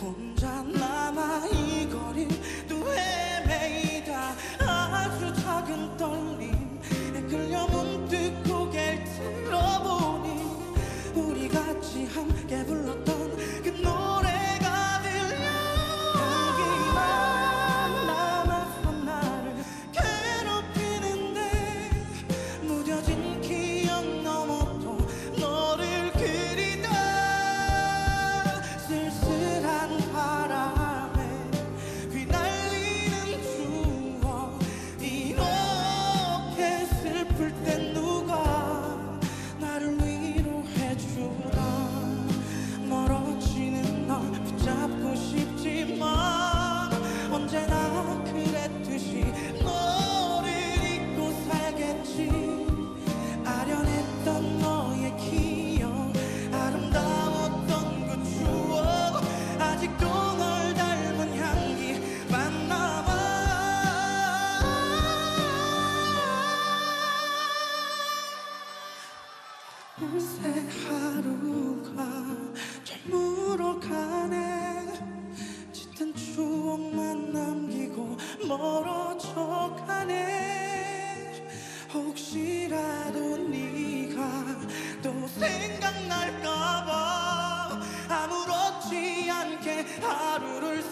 혼자 남아 이 거리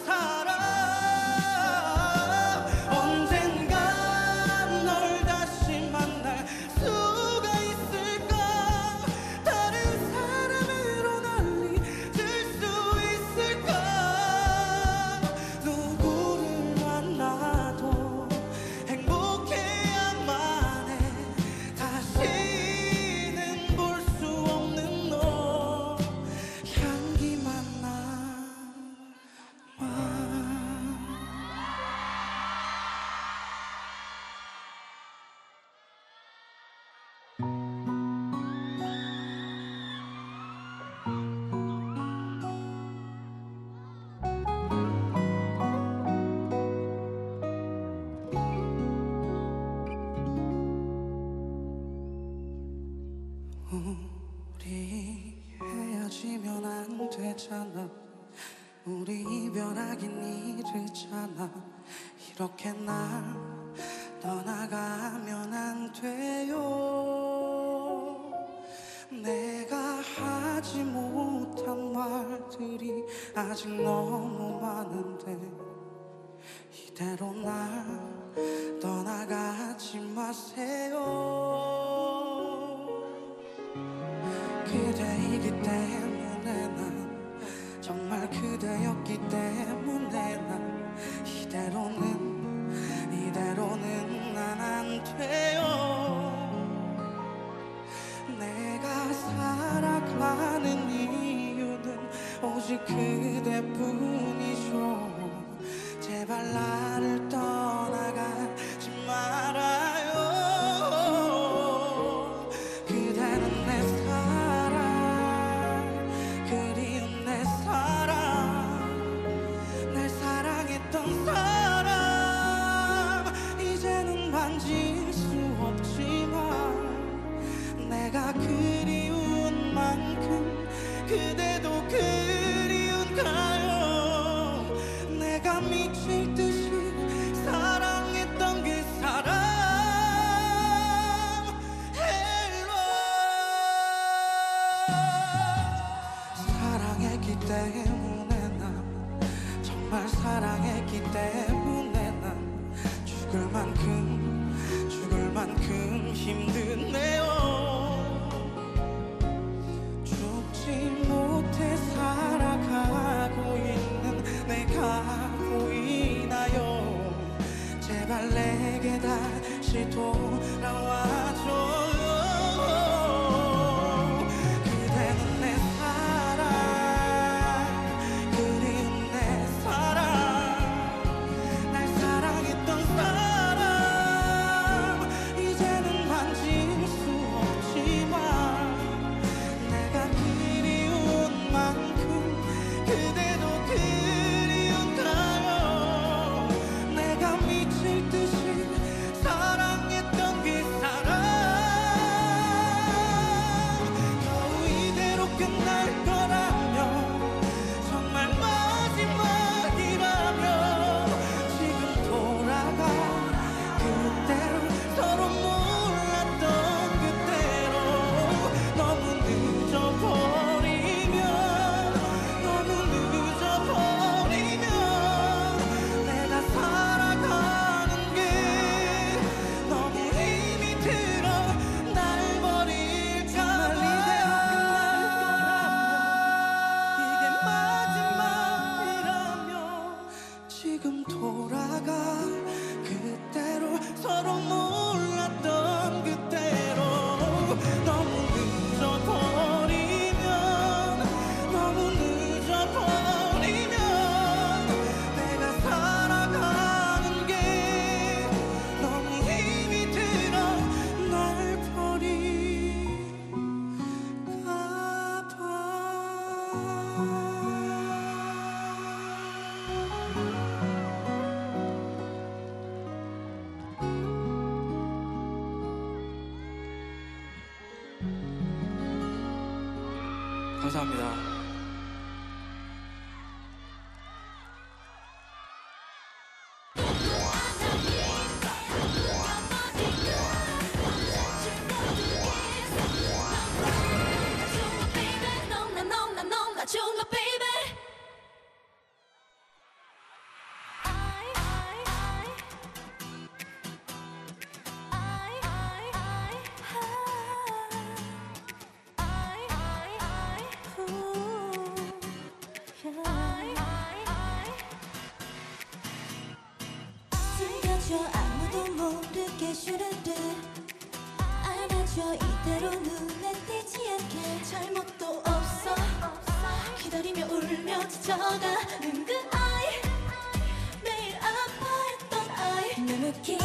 스타 우리 헤어지면 안 되잖아. 우리 이별하긴 이르잖아. 이렇게 날 떠나가면 안 돼요. 내가 하지 못한 말들이 아직 너무 많은데 이대로 날 떠나가지 마세요. 그대이기 때문에 난 정말 그대였기 때문에 난 이대로는 이대로는 난 안 돼요. 내가 살아가는 이유는 오직 그대뿐이죠. 제발 나 perfect 감사합니다. should do 알아줘 이대로 눈에 띄지 않게. 잘못도 없어. 기다리며 울며 지쳐가는 그 아이. 매일 아파했던 아이. 내 묶인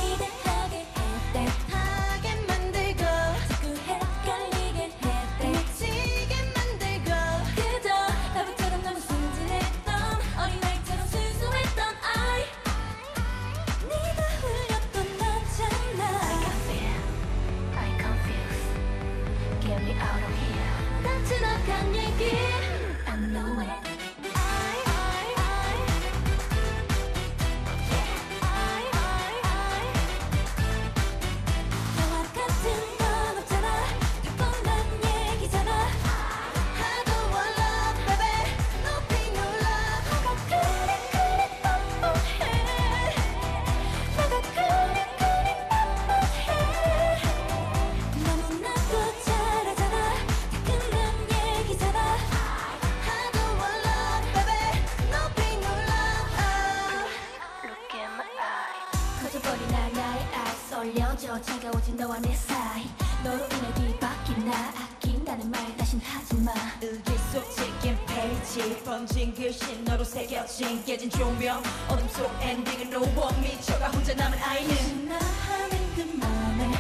퍼져 차가워진 너와 내 사이. 너로 인해 뒤바뀐 나 아낀다는 말 다신 하지마. 의계속 찍힌 페이지 번진 글씨 너로 새겨진 깨진 조명. 어둠 속 엔딩은 노원 미쳐가 혼자 남은 아이는. 나 하는 그 맘을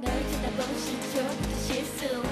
날 쳐다보시죠. 실수